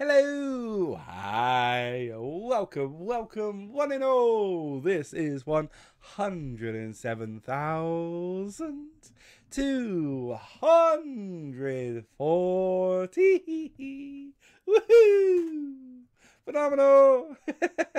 Hello, hi, welcome, welcome, one and all. This is one hundred and seven thousand two hundred forty. Woohoo! Phenomenal!